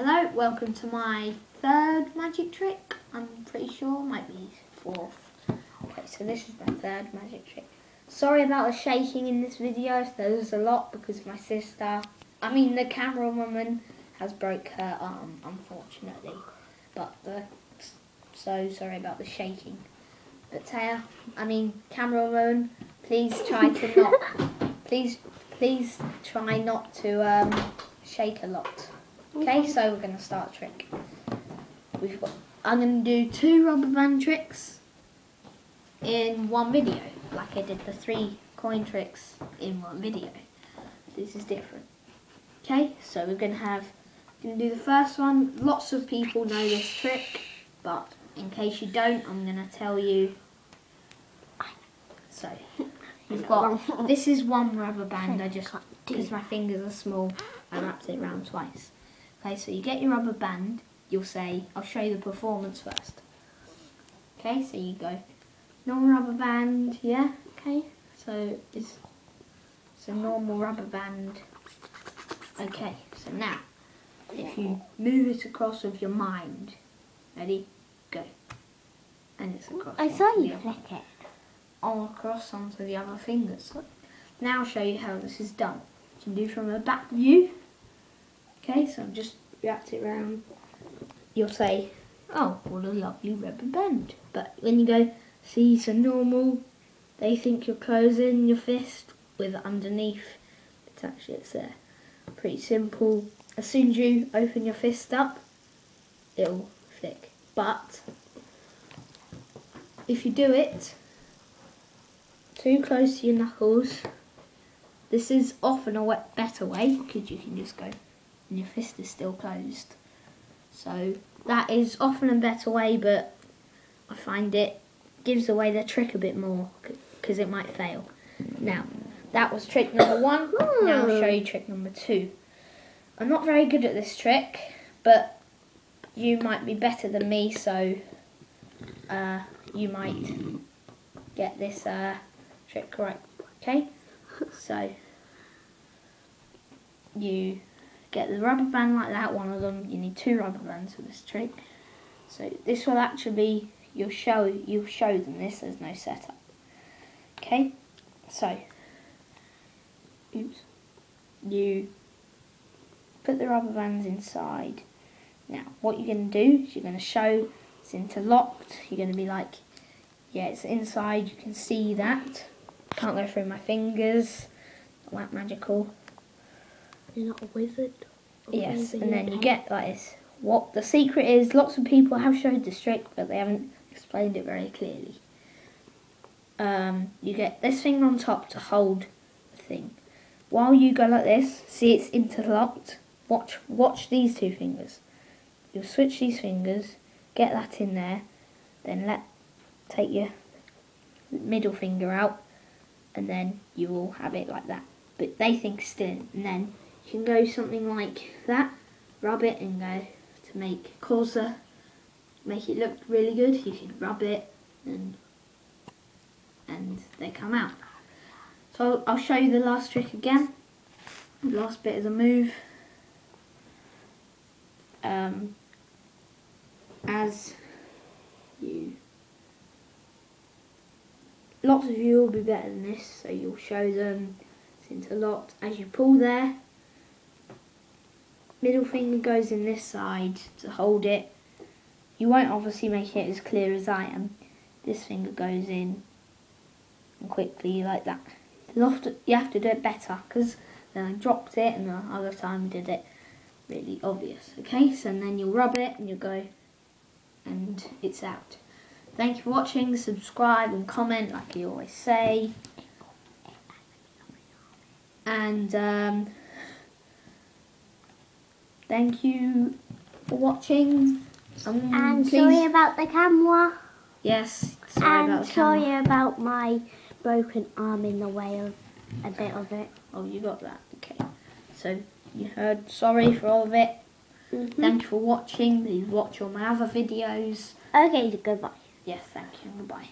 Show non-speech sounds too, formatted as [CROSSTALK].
Hello, welcome to my third magic trick. I'm pretty sure, might be fourth. Okay, so this is my third magic trick. Sorry about the shaking in this video. There's a lot because my sister, I mean the camera woman, has broke her arm, unfortunately. But the, so sorry about the shaking. But Taya, I mean camera woman, please try to not, [LAUGHS] please, please try not to um, shake a lot. Okay, so we're going to start a trick. We've got. I'm going to do two rubber band tricks in one video, like I did the three coin tricks in one video. This is different. Okay, so we're going to have. Going to do the first one. Lots of people know this trick, but in case you don't, I'm going to tell you. So we've got. This is one rubber band. I just because my fingers are small, I wrapped it around twice. Okay, so you get your rubber band, you'll say, I'll show you the performance first. Okay, so you go, normal rubber band, yeah, okay, so it's, it's a normal rubber band. Okay, so now, if you move it across with your mind, ready, go. And it's across. I saw you flick it. all across onto the other fingers. Now I'll show you how this is done. You can do from a back view. Okay, so I've just wrapped it round. You'll say, oh, what a lovely rubber band. But when you go, see, it's a normal, they think you're closing your fist with underneath. It's actually, it's there. Pretty simple. As soon as you open your fist up, it'll flick. But, if you do it too close to your knuckles. This is often a better way because you can just go and your fist is still closed. So that is often a better way, but I find it gives away the trick a bit more because it might fail. Now, that was trick number one. Now I'll show you trick number two. I'm not very good at this trick, but you might be better than me, so uh, you might get this uh, trick correct. Okay, so you get the rubber band like that. One of them, you need two rubber bands for this trick. So this will actually be you'll show you'll show them this. There's no setup. Okay, so oops, you put the rubber bands inside. Now, what you're going to do is you're going to show it's interlocked. You're going to be like, yeah, it's inside. You can see that. Can't go through my fingers. Not that magical. You're not a wizard. A Yes, wizard, and then you get like this. What the secret is, lots of people have showed this trick, but they haven't explained it very clearly. Um, you get this thing on top to hold the thing. While you go like this, see it's interlocked. Watch, watch these two fingers. You'll switch these fingers, get that in there, then let take your middle finger out, and then you will have it like that. But they think still, and then can go something like that, rub it and go to make coarser, make it look really good. You can rub it and and they come out. So I'll show you the last trick again. The last bit of the move. Um, as you lots of you will be better than this, so you'll show them since a lot As you pull there, middle finger goes in this side to hold it. You won't obviously make it as clear as I am. This finger goes in and quickly like that. You have to do it better because then I dropped it and the other time I did it really obvious. Okay, so then you'll rub it and you'll go and it's out. Thank you for watching, subscribe and comment like you always say. And um, thank you for watching. Um, And please, sorry about the camera. yes, sorry and about the sorry camera. about my broken arm in the way of a bit of it. Oh, you got that. Okay. So you heard. Sorry for all of it. Mhm. Thank you for watching. Please watch all my other videos. Okay, goodbye. Yes, thank you. Goodbye.